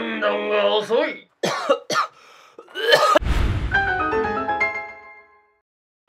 判断が遅い。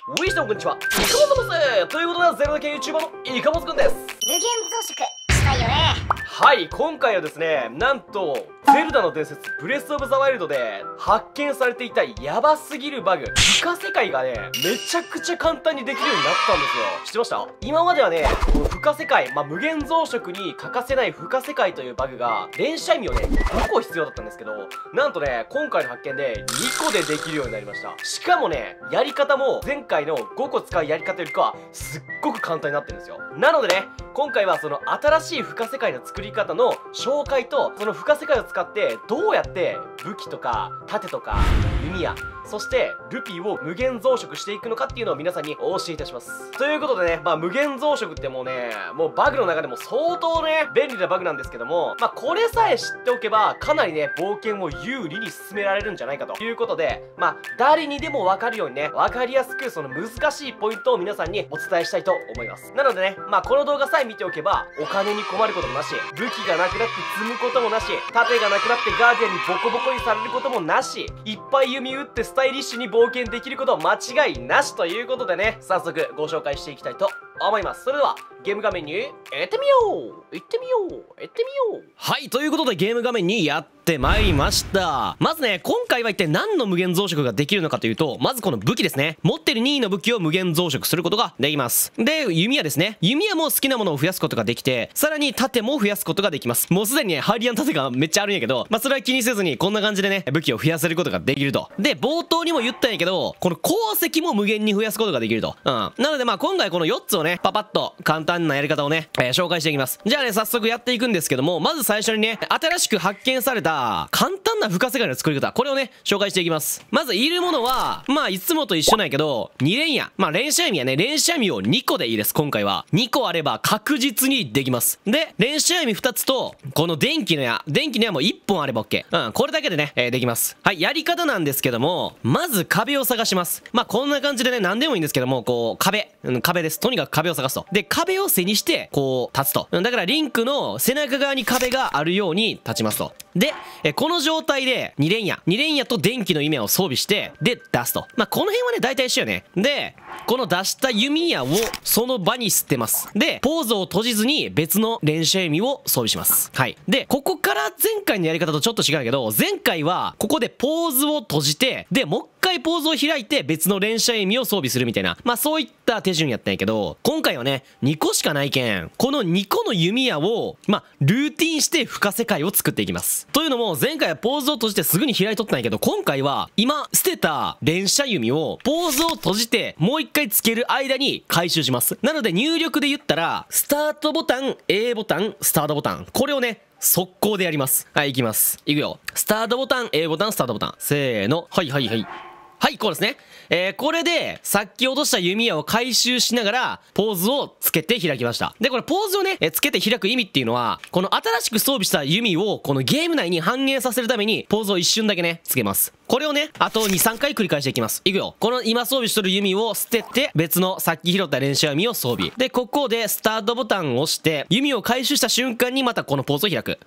ウィシトンこんにちは。イカモズですということでゼロだけ YouTuber のイカモズくんです。無限増殖したいよね。はい今回はですねなんとゼルダの伝説ブレスオブザワイルドで発見されていたヤバすぎるバグ。孵化世界がねめちゃくちゃ簡単にできるようになったんですよ。知ってました？今まではねこの孵化世界まあ、無限増殖に欠かせない孵化世界というバグが連射意味をね5個必要だったんですけどなんとね今回の発見で2個でできるようになりました。しかもねやり方も前回の5個使うやり方よりかはすっごく簡単になってるんですよ。なのでね今回はその新しい孵化世界の作り方の紹介とその孵化世界を使ってどうやって武器とか盾とか弓矢そしてルピーを無限増殖していくのかっていうのを皆さんにお教えいたします。ということでねまあ無限増殖ってもうねもうバグの中でも相当ね便利なバグなんですけどもまあこれさえ知っておけばかなりね冒険を有利に進められるんじゃないかと。いうことでまあ誰にでも分かるようにね分かりやすくその難しいポイントを皆さんにお伝えしたいと思います。なのでねまあこの動画さえ見ておけばお金に困ることもなし武器がなくなって積むこともなし盾がなくなってガーデンにボコボコにされることもなしいっぱい弓打ってスタタイリッシュに冒険できること間違いなしということでね早速ご紹介していきたいと思います。それではゲーム画面に行ってみよう。行ってみよう。行ってみよう。はいということでゲーム画面にやってまいりました。まずね今回は一体何の無限増殖ができるのかというとまずこの武器ですね。持ってる2位の武器を無限増殖することができます。で弓矢ですね。弓矢も好きなものを増やすことができてさらに盾も増やすことができます。もうすでにねハリアン盾がめっちゃあるんやけどまあそれは気にせずにこんな感じでね武器を増やせることができると。で冒頭にも言ったんやけどこの鉱石も無限に増やすことができると。うん。なのでまあ今回この4つをねパパッと簡単なやり方をね、えー、紹介していきます。じゃあね早速やっていくんですけどもまず最初にね新しく発見された簡単な孵化世界の作り方。これをね紹介していきます。まずいるものはまあいつもと一緒なんやけど2連矢まあ連射弓はね。連射弓を2個でいいです今回は。2個あれば確実にできます。で連射弓2つとこの電気の矢電気の矢も1本あれば OK うんこれだけでね、えー、できます。はいやり方なんですけどもまず壁を探します。まあこんな感じでね何でもいいんですけどもこう壁、うん、壁です。とにかく壁を探すと。で壁を背にしてこう立つと。だからリンクの背中側に壁があるように立ちますと。で、えこの状態で2連夜2連夜と電気の夢を装備してで出すと。まあこの辺はね大体一緒よね。でこの出した弓矢をその場に捨てます。でポーズを閉じずに別の連射弓を装備します。はい。でここから前回のやり方とちょっと違うけど前回はここでポーズを閉じてでもう一回ポーズを開いて別の連射弓を装備するみたいな。まあそういった手順やったんやけど今回はね2個しかないけんこの2個の弓矢をまあルーティンして孵化世界を作っていきます。というのも前回はポーズを閉じてすぐに開いとったんやけど今回は今捨てた連射弓をポーズを閉じてもう一回つける間に回収します。なので入力で言ったらスタートボタン A ボタンスタートボタン。これをね速攻でやります。はい行きます。行くよ。スタートボタン A ボタンスタートボタン。せーの。はいはいはい。はいこうですねえー、これで、さっき落とした弓矢を回収しながら、ポーズをつけて開きました。で、これポーズをね、えつけて開く意味っていうのは、この新しく装備した弓を、このゲーム内に反映させるために、ポーズを一瞬だけね、つけます。これをね、あと2、3回繰り返していきます。いくよ。この今装備しとる弓を捨てて、別のさっき拾った練習弓を装備。で、ここでスタートボタンを押して、弓を回収した瞬間にまたこのポーズを開く。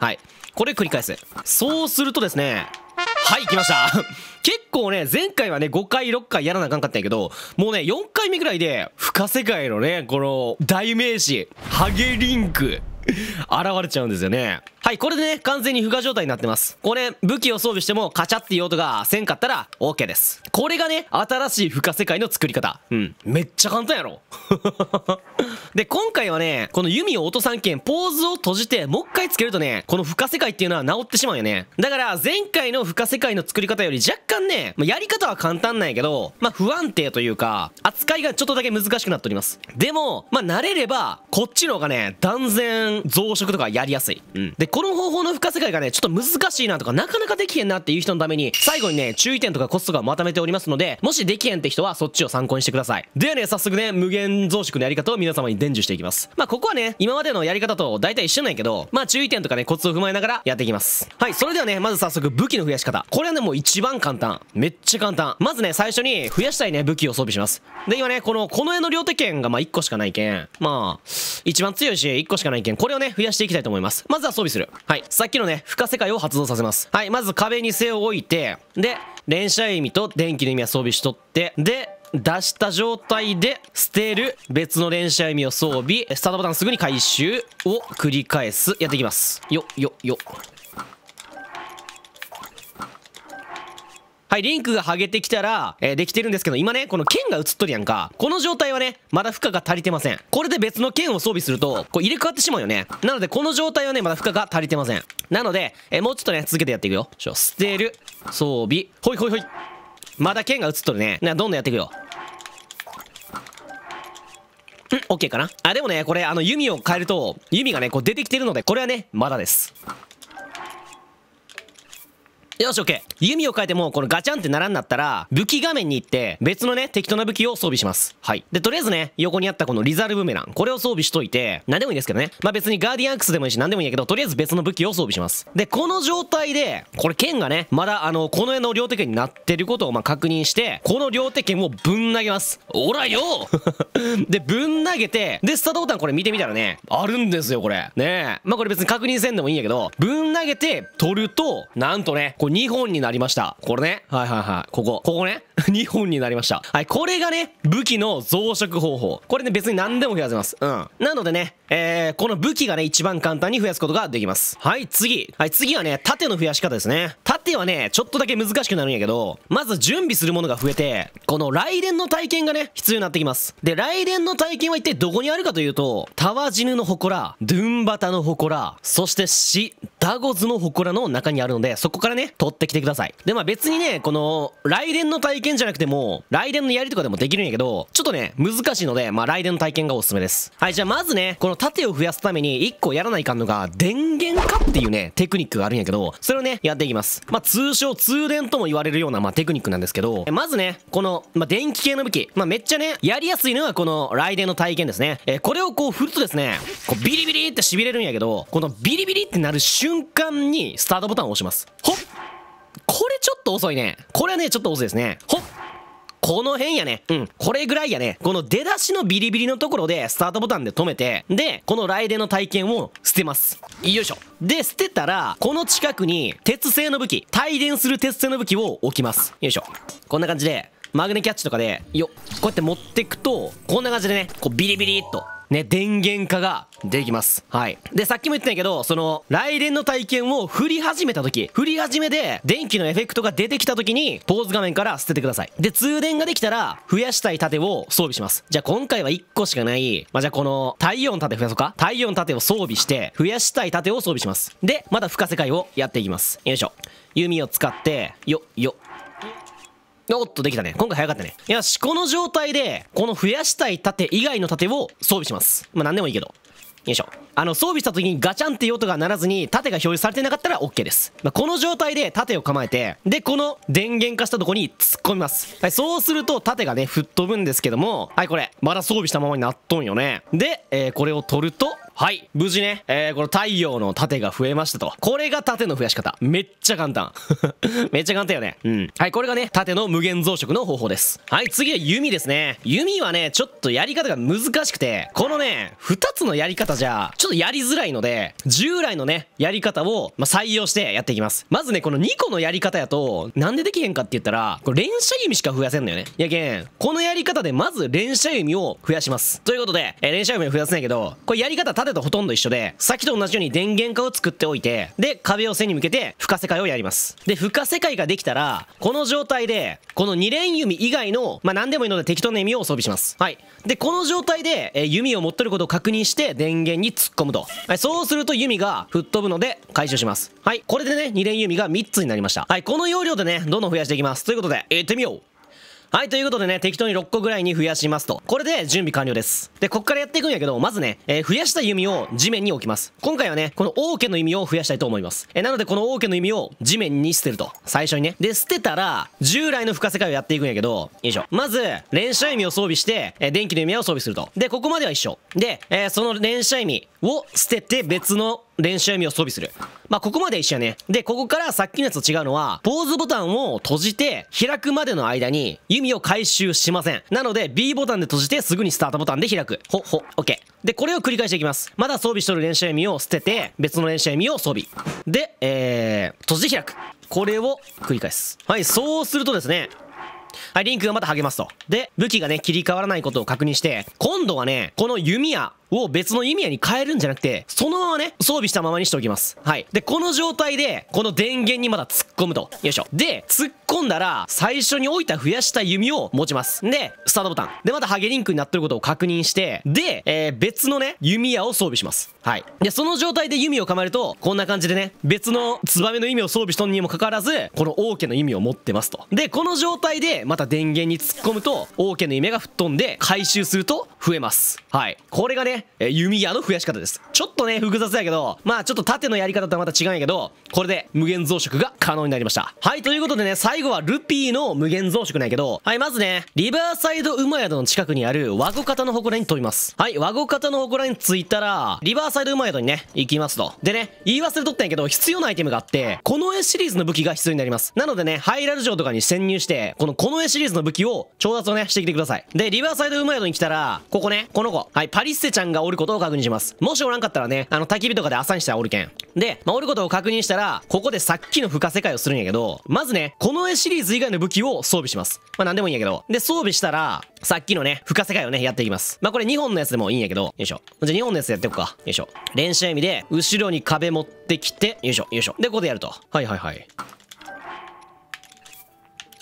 はい。これ繰り返す。そうするとですね、はい、来ました。結構ね、前回はね、5回、6回やらなあかんかったんやけど、もうね、4回目ぐらいで、深世界のね、この、代名詞、ハゲリンク、れちゃうんですよね。はい、これでね、完全に孵化状態になってます。これ、武器を装備してもカチャっていう音がせんかったら OK です。これがね、新しい孵化世界の作り方。うん。めっちゃ簡単やろで、今回はね、この弓を落とさんけん、ポーズを閉じて、もう一回つけるとね、この孵化世界っていうのは治ってしまうよね。だから、前回の孵化世界の作り方より若干ね、まあ、やり方は簡単なんやけど、まあ、不安定というか、扱いがちょっとだけ難しくなっております。でも、まあ、慣れれば、こっちの方がね、断然増殖とかやりやすい。うん。で、この方法の孵化世界がね、ちょっと難しいなとか、なかなかできへんなっていう人のために、最後にね、注意点とかコツとかまとめておりますので、もしできへんって人はそっちを参考にしてください。ではね、早速ね、無限増殖のやり方を皆様に伝授していきます。まあ、ここはね、今までのやり方と大体一緒なんやけど、まあ、注意点とかね、コツを踏まえながらやっていきます。はい、それではね、まず早速武器の増やし方。これはね、もう一番簡単。めっちゃ簡単。まずね、最初に増やしたいね、武器を装備します。で、今ね、この、この絵の両手剣がまあ1個しかないけん、まあ、一番強いし、1個しかないけん、これをね、増やしていきたいと思います。まずは装備する。はい。さっきのね、負荷世界を発動させます。はい。まず壁に背を置いて、で、連射意味と電気の意味は装備しとって、で、出した状態で捨てる別の連射弓を装備スタートボタンすぐに回収を繰り返すやっていきますよよよはい、リンクが剥げてきたら、えーできてるんですけど、今ね、この剣が映っとるやんか。この状態はね、まだ負荷が足りてません。これで別の剣を装備すると、こう入れ替わってしまうよね。なので、この状態はね、まだ負荷が足りてません。なので、えーもうちょっとね、続けてやっていくよ。ちょ、捨てる、装備、ほいほいほい。まだ剣が映っとるね。な、どんどんやっていくよ。うん、オッケーかなあ、でもね、これ、あの、弓を変えると、弓がね、こう出てきてるので、これはね、まだです。よし、オッケー。弓を変えても、このガチャンってならんなったら、武器画面に行って、別のね、適当な武器を装備します。はい。で、とりあえずね、横にあったこのリザルブメラン。これを装備しといて、何でもいいんですけどね。まあ別にガーディアンアクスでもいいし、何でもいいんやけど、とりあえず別の武器を装備します。で、この状態で、これ剣がね、まだあの、この絵の両手剣になってることをま確認して、この両手剣をぶん投げます。おらよ で、ぶん投げて、で、スタートボタンこれ見てみたらね、あるんですよ、これ。ねえ。まあこれ別に確認せんでもいいんやけど、ぶん投げて、取ると、なんとね、これ2本になりました。これね。はいはいはい。ここ。ここね。2本になりました。はい、これがね、武器の増殖方法。これね、別に何でも増やせます。うん。なのでね、えー、この武器がね、一番簡単に増やすことができます。はい、次。はい、次はね、盾の増やし方ですね。盾はね、ちょっとだけ難しくなるんやけど、まず準備するものが増えて、この雷電の体験がね、必要になってきます。で、雷電の体験は一体どこにあるかというと、タワジヌの祠、ドゥンバタの祠、そしてシ、ダゴズの祠の中にあるので、そこからね、取ってきてください。で、まあ別にね、この、雷電の体験じゃなくても、雷電の槍とかでもできるんやけど、ちょっとね、難しいので、まあ雷電の体験がおすすめです。はい、じゃあまずね、この盾を増やすために1個やらないかんのが、電源化っていうね、テクニックがあるんやけど、それをね、やっていきます。まあ通称通電とも言われるような、まあテクニックなんですけど、まずね、この、まあ電気系の武器、まあめっちゃね、やりやすいのはこの雷電の体験ですね。えーこれをこう振るとですね、こうビリビリって痺れるんやけど、このビリビリってなる瞬間にスタートボタンを押します。ほっこれちょっと遅いね。これはね、ちょっと遅いですね。ほっこの辺やね。うん。これぐらいやね。この出だしのビリビリのところで、スタートボタンで止めて、で、この雷電の体験を捨てます。よいしょ。で、捨てたら、この近くに、鉄製の武器、帯電する鉄製の武器を置きます。よいしょ。こんな感じで、マグネキャッチとかで、よっ、こうやって持ってくと、こんな感じでね、こうビリビリっと、ね、電源化ができます。はい。で、さっきも言ったんやけど、その、雷電の体験を振り始めた時、振り始めで、電気のエフェクトが出てきた時に、ポーズ画面から捨ててください。で、通電ができたら、増やしたい盾を装備します。じゃあ今回は1個しかない、まあ、じゃあこの、太陽の盾増やそうか太陽の盾を装備して、増やしたい盾を装備します。で、また負荷世界をやっていきます。よいしょ。弓を使って、よ、よ、おっと、できたね。今回早かったね。よし、この状態で、この増やしたい盾以外の盾を装備します。まあ、何でもいいけど。よいしょ。あの、装備した時にガチャンって音が鳴らずに、盾が表示されてなかったら OK です。まあ、この状態で盾を構えて、で、この電源化したとこに突っ込みます。はい、そうすると盾がね、吹っ飛ぶんですけども、はい、これ、まだ装備したままになっとんよね。で、えーこれを取ると、はい、無事ね、えー、この太陽の盾が増えましたと。これが盾の増やし方。めっちゃ簡単。めっちゃ簡単よね。うん。はい、これがね、盾の無限増殖の方法です。はい、次は弓ですね。弓はね、ちょっとやり方が難しくて、このね、二つのやり方じゃ、ちょっとやりづらいので、従来のね、やり方を、まあ、採用してやっていきます。まずね、この2個のやり方やと、なんでできへんかって言ったら、これ連射弓しか増やせんのよね。やけん、このやり方でまず連射弓を増やします。ということで、えー連射弓を増やすんやけど、これやり方盾とほとんど一緒で、さっきと同じように電源化を作っておいて、で、壁を背に向けて、負荷世界をやります。で、負荷世界ができたら、この状態で、この2連弓以外の、まあ、何でもいいので適当な弓を装備します。はい。で、この状態で、えー弓を持ってることを確認して、電源に突っ込むと。はい、そうすると弓が吹っ飛ぶので、回収します。はい。これでね、2連弓が3つになりました。はい、この要領でね、どんどん増やしていきます。ということで、行ってみようはい、ということでね、適当に6個ぐらいに増やしますと。これで準備完了です。で、こっからやっていくんやけど、まずね、えー増やした弓を地面に置きます。今回はね、この王家の弓を増やしたいと思います。えーなので、この王家の弓を地面に捨てると。最初にね。で、捨てたら、従来の負荷世界をやっていくんやけど、よいしょ。まず、連射弓を装備して、えー電気の弓を装備すると。で、ここまでは一緒。で、えその連射弓を捨てて別の練習弓を装備する。まあ、ここまで一緒やね。で、ここからさっきのやつと違うのは、ポーズボタンを閉じて、開くまでの間に、弓を回収しません。なので、B ボタンで閉じて、すぐにスタートボタンで開く。ほ、ほ、OK。で、これを繰り返していきます。まだ装備しとる練習弓を捨てて、別の練習弓を装備。で、えー、閉じて開く。これを繰り返す。はい、そうするとですね、はい、リンクがまた励ますと。で、武器がね、切り替わらないことを確認して、今度はね、この弓矢を別の弓矢に変えるんじゃなくて、そのままね、装備したままにしておきます。はい。で、この状態で、この電源にまだ突っ込むと。よいしょ。で、突っ込んだら、最初に置いた増やした弓を持ちます。で、スタートボタン。で、またハゲリンクになってることを確認して、で、えー、別のね、弓矢を装備します。はい。で、その状態で弓を構えると、こんな感じでね、別のツバメの弓を装備しとんにもかかわらず、この王家の弓を持ってますと。で、この状態で、また電源に突っ込むと、王家の弓が吹っ飛んで、回収すると増えます。はい。これがね、え、弓矢の増やし方です。ちょっとね、複雑やけど、まあちょっと縦のやり方とはまた違うんやけど、これで無限増殖が可能になりました。はい、ということでね、最後はルピーの無限増殖なんやけど、はい、まずね、リバーサイド馬宿の近くにある和語型の祠に飛びます。はい、和語型の祠に着いたら、リバーサイド馬宿にね、行きますと。でね、言い忘れとったんやけど、必要なアイテムがあって、この絵シリーズの武器が必要になります。なのでね、ハイラル城とかに潜入して、このこの絵シリーズの武器を調達をね、してきてください。で、リバーサイド馬宿に来たら、ここね、この子、はい、パリッセちゃんがおることを確認します。もしおらんかったらね、あの、焚き火とかで朝にしたらおるけん。で、まあ、おることを確認したら、ここでさっきの深世界をするんやけど、まずね、この絵シリーズ以外の武器を装備します。まあ、なんでもいいんやけど。で、装備したら、さっきのね、深世界をね、やっていきます。まあ、これ2本のやつでもいいんやけど、よいしょ。じゃあ2本のやつやっていこうか。よいしょ。練習意味で、後ろに壁持ってきて、よいしょ、よいしょ。で、ここでやると。はいはいはい。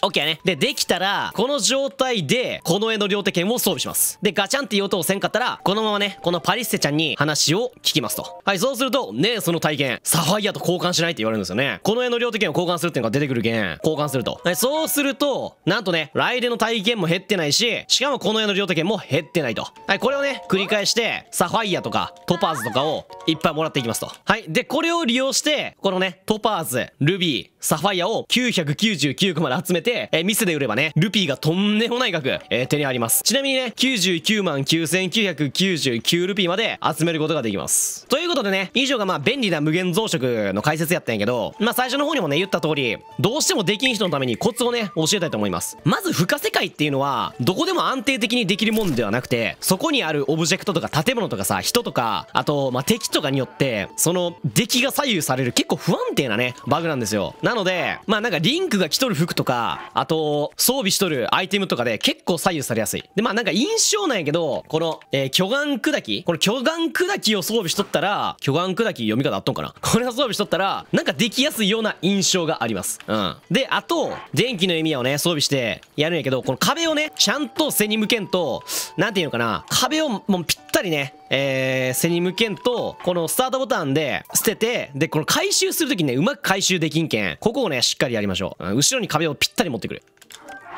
OK やね。で、できたら、この状態で、この絵の両手剣を装備します。で、ガチャンっていう音をせんかったら、このままね、このパリッセちゃんに話を聞きますと。はい、そうすると、ねえ、その体験、サファイアと交換しないって言われるんですよね。この絵の両手剣を交換するっていうのが出てくるけん、交換すると。はい、そうすると、なんとね、ライデの体験も減ってないし、しかもこの絵の両手剣も減ってないと。はい、これをね、繰り返して、サファイアとか、トパーズとかをいっぱいもらっていきますと。はい、で、これを利用して、このね、トパーズ、ルビー、サファイアを999個まで集めて、えー、店で売ればね、ルピーがとんでもない額、えー、手に入ります。ちなみにね、99万9999ルピーまで集めることができます。ということでね、以上がまあ便利な無限増殖の解説やったんやけど、まあ最初の方にもね、言った通り、どうしてもできん人のためにコツをね、教えたいと思います。まず、負荷世界っていうのは、どこでも安定的にできるもんではなくて、そこにあるオブジェクトとか建物とかさ、人とか、あと、まあ敵とかによって、その、出来が左右される結構不安定なね、バグなんですよ。なので、まあなんかリンクが着とる服とか、あと、装備しとるアイテムとかで結構左右されやすい。で、まあなんか印象なんやけど、この、えー、巨岩砕き？この巨岩砕きを装備しとったら、巨岩砕き読み方あっとんかな？これを装備しとったら、なんかできやすいような印象があります。うん。で、あと、電気の弓矢をね、装備してやるんやけど、この壁をね、ちゃんと背に向けんと、なんていうのかな、壁をもうぴっったりね、えー、背に向けんと、このスタートボタンで捨てて、で、この回収するときにね、うまく回収できんけん、ここをね、しっかりやりましょう。後ろに壁をぴったり持ってくる。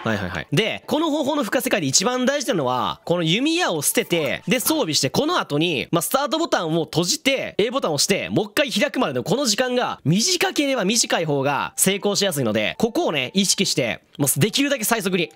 はいはいはい。で、この方法の深世界で一番大事なのは、この弓矢を捨てて、で装備して、この後に、まあ、スタートボタンを閉じて、A ボタンを押して、もう一回開くまでのこの時間が短ければ短い方が成功しやすいので、ここをね、意識して、もうできるだけ最速に。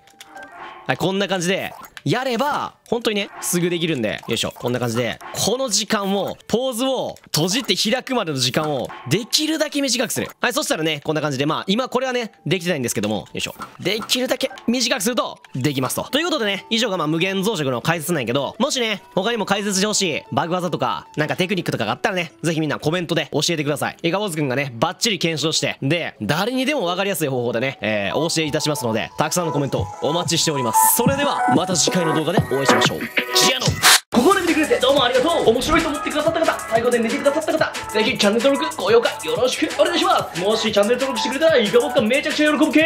はい、こんな感じで、やれば、本当にね、すぐできるんで、よいしょ。こんな感じで、この時間を、ポーズを閉じて開くまでの時間を、できるだけ短くする。はい、そしたらね、こんな感じで、まあ、今これはね、できてないんですけども、よいしょ。できるだけ短くすると、できますと。ということでね、以上がまあ、無限増殖の解説なんやけど、もしね、他にも解説してほしい、バグ技とか、なんかテクニックとかがあったらね、ぜひみんなコメントで教えてください。エガボズくんがね、バッチリ検証して、で、誰にでも分かりやすい方法でね、えー、お教えいたしますので、たくさんのコメントお待ちしております。それでは、また次回の動画でお会いしましょう。ジアノここまで見てくれて。どうもありがとう。面白いと思ってくださった方最後で寝てくださった方ぜひチャンネル登録高評価よろしくお願いします。もしチャンネル登録してくれたらイカボッカめちゃくちゃ喜ぶけ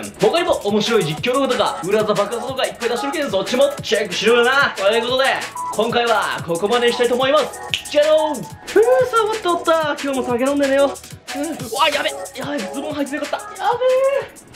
ん。他にも面白い実況動画とか裏技爆発動画いっぱい出してるけんそっちもチェックしろよな。ということで今回はここまでにしたいと思います。じゃあのふぅサボっておった。今日も酒飲んでねよ。うん。わやべ。やべズボン履いてなかった。やべえ